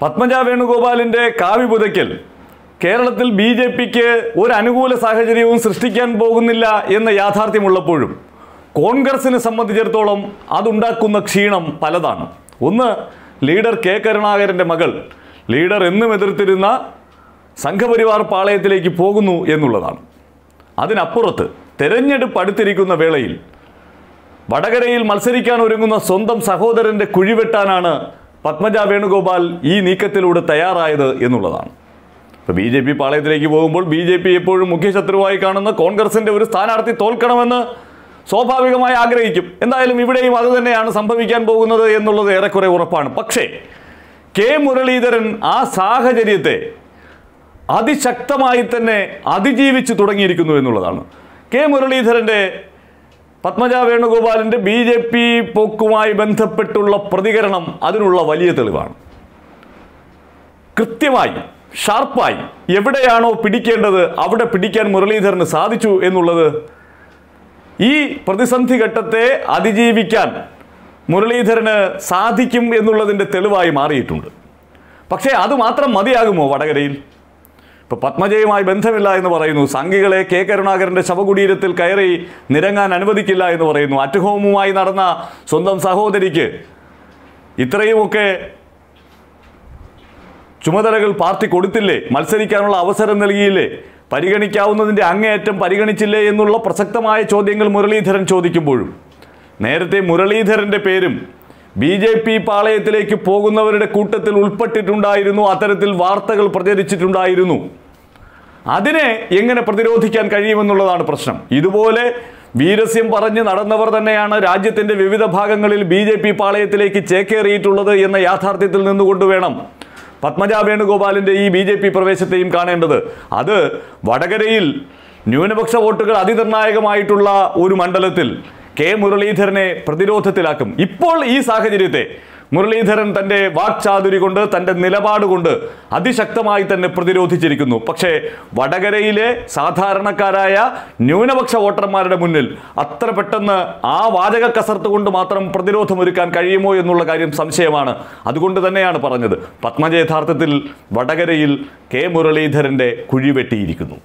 പത്മജ വേണുഗോപാലിന്റെ കാവ്യ പുതയ്ക്കൽ. കേരളത്തിൽ B J പിക്ക് ഒരു അനുകൂല സാഹചര്യവും സൃഷ്ടിക്കാൻ പോകുന്നില്ല എന്ന യാഥാർത്ഥ്യമുള്ളപ്പോഴും കോൺഗ്രസിനെ സംബന്ധിച്ചിടത്തോളം അതുണ്ടാക്കുന്ന ക്ഷീണം പലതാണ്. ഒന്ന് ലീഡർ കെ കരുണാകരന്റെ മകൾ. ലീഡർ എന്നും എതിർത്തിരുന്ന സംഘപരിവാർ പാളയത്തിലേക്ക് പോകുന്നു എന്നുള്ളതാണ്. അതിനപ്പുറത്ത് തെരഞ്ഞെടുപ്പ് അടുത്തിരിക്കുന്ന വേളയിൽ വടകരയിൽ മത്സരിക്കാൻ ഒരുങ്ങുന്ന സ്വന്തം സഹോദരന്റെ കുഴിവെട്ടാനാണ് പത്മജ വേണുഗോപാൽ ഈ നീക്കത്തിലൂടെ തയ്യാറായത് എന്നുള്ളതാണ്. ഇപ്പോൾ ബി ജെ പി പാളയത്തിലേക്ക് പോകുമ്പോൾ ബി ജെ പി എപ്പോഴും മുഖ്യശത്രുവായി കാണുന്ന കോൺഗ്രസിന്റെ ഒരു സ്ഥാനാർത്ഥി തോൽക്കണമെന്ന് സ്വാഭാവികമായി ആഗ്രഹിക്കും. എന്തായാലും ഇവിടെയും അത് തന്നെയാണ് സംഭവിക്കാൻ പോകുന്നത് എന്നുള്ളത് ഏറെക്കുറെ ഉറപ്പാണ്. പക്ഷേ കെ മുരളീധരൻ ആ സാഹചര്യത്തെ അതിശക്തമായി തന്നെ അതിജീവിച്ചു തുടങ്ങിയിരിക്കുന്നു എന്നുള്ളതാണ്. കെ മുരളീധരന്റെ പത്മജ വേണുഗോപാലിന്റെ ബി ജെ പി പോക്കുമായി ബന്ധപ്പെട്ടുള്ള പ്രതികരണം അതിനുള്ള വലിയ തെളിവാണ്. കൃത്യമായി ഷാർപ്പായി എവിടെയാണോ പിടിക്കേണ്ടത് അവിടെ പിടിക്കാൻ മുരളീധരന് സാധിച്ചു എന്നുള്ളത് ഈ പ്രതിസന്ധി ഘട്ടത്തെ അതിജീവിക്കാൻ മുരളീധരന് സാധിക്കും എന്നുള്ളതിന്റെ തെളിവായി മാറിയിട്ടുണ്ട്. പക്ഷേ അത് മാത്രം മതിയാകുമോ വടകരയിൽ? ഇപ്പൊ പത്മജയുമായി ബന്ധമില്ല എന്ന് പറയുന്നു. സംഘികളെ കെ കരുണാകരന്റെ ശവകുടീരത്തിൽ കയറി നിരങ്ങാൻ അനുവദിക്കില്ല എന്ന് പറയുന്നു. അറ്റ് ഹോമുമായി നടന്ന സ്വന്തം സഹോദരിക്ക് ഇത്രയുമൊക്കെ ചുമതലകൾ പാർട്ടി കൊടുത്തില്ലേ? മത്സരിക്കാനുള്ള അവസരം നൽകിയില്ലേ? പരിഗണിക്കാവുന്നതിന്റെ അങ്ങേയറ്റം പരിഗണിച്ചില്ലേ എന്നുള്ള പ്രസക്തമായ ചോദ്യങ്ങൾ മുരളീധരൻ ചോദിക്കുമ്പോഴും നേരത്തെ മുരളീധരന്റെ പേരും ബി ജെ പി പാളയത്തിലേക്ക് പോകുന്നവരുടെ കൂട്ടത്തിൽ ഉൾപ്പെട്ടിട്ടുണ്ടായിരുന്നു അത്തരത്തിൽ വാർത്തകൾ പ്രചരിച്ചിട്ടുണ്ടായിരുന്നു. അതിനെ എങ്ങനെ പ്രതിരോധിക്കാൻ കഴിയുമെന്നുള്ളതാണ് പ്രശ്നം. ഇതുപോലെ വീരസ്യം പറഞ്ഞ് നടന്നവർ തന്നെയാണ് രാജ്യത്തിന്റെ വിവിധ ഭാഗങ്ങളിൽ ബി ജെ പി പാളയത്തിലേക്ക് ചേക്കേറിയിട്ടുള്ളത് എന്ന യാഥാർത്ഥ്യത്തിൽ നിന്നുകൊണ്ട് വേണം പത്മജ വേണുഗോപാലിന്റെ ഈ ബി ജെ പി പ്രവേശത്തെയും കാണേണ്ടത്. അത് വടകരയിൽ ന്യൂനപക്ഷ വോട്ടുകൾ അതിനിർണായകമായിട്ടുള്ള ഒരു മണ്ഡലത്തിൽ കെ മുരളീധരനെ പ്രതിരോധത്തിലാക്കും. ഇപ്പോൾ ഈ സാഹചര്യത്തെ മുരളീധരൻ തന്റെ വാക്ചാതുരി കൊണ്ട് തന്റെ നിലപാട് കൊണ്ട് അതിശക്തമായി തന്നെ പ്രതിരോധിച്ചിരിക്കുന്നു. പക്ഷേ വടകരയിലെ സാധാരണക്കാരായ ന്യൂനപക്ഷ വോട്ടർമാരുടെ മുന്നിൽ അത്ര പെട്ടെന്ന് ആ വാചക കസർത്ത് കൊണ്ട് മാത്രം പ്രതിരോധമൊരുക്കാൻ കഴിയുമോ എന്നുള്ള കാര്യം സംശയമാണ്. അതുകൊണ്ട് തന്നെയാണ് പറഞ്ഞത്. പത്മജ യഥാർത്ഥത്തിൽ വടകരയിൽ കെ മുരളീധരന്റെ കുഴിവെട്ടിയിരിക്കുന്നു.